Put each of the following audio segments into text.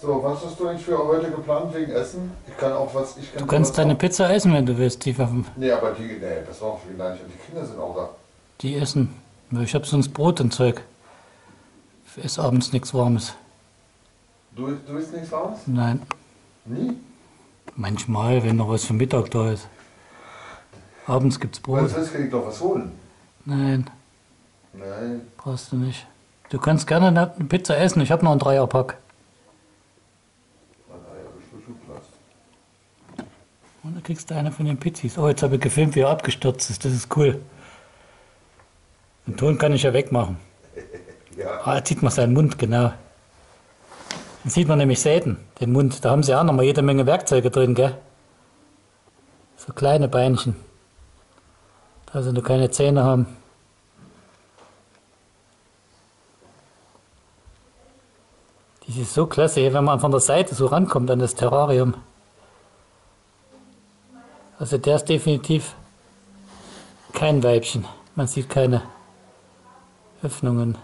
So, was hast du eigentlich für heute geplant wegen Essen? Ich kann auch was, ich kann Du kannst deine machen. Pizza essen, wenn du willst. Die, waffen- Nee, aber die, nee, das war für die Leichen. Die Kinder sind auch da. die essen. Ich hab sonst Brot und Zeug. Ich esse abends nichts Warmes. Du, du isst nichts raus? Nein. Nie? Manchmal, wenn noch was für Mittag da ist. Abends gibt's Brot. sonst kann ich doch was holen. Nein, Nein. brauchst du nicht. Du kannst gerne eine Pizza essen. Ich habe noch einen Dreierpack. Na, ja, ich bin Platz. Und dann kriegst du eine von den Pizzis. Oh, jetzt habe ich gefilmt, wie er abgestürzt ist. Das ist cool. Den Ton kann ich ja wegmachen. Ja. Ah, jetzt sieht man seinen Mund, genau. Dann sieht man nämlich selten, den Mund. Da haben sie auch noch mal jede Menge Werkzeuge drin, gell? So kleine Beinchen. Da sie nur keine Zähne haben. Das ist so klasse, wenn man von der Seite so rankommt an das Terrarium. Also der ist definitiv kein Weibchen. Man sieht keine Öffnungen.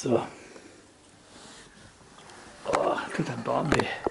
So. Oh, tut ein Darm weh.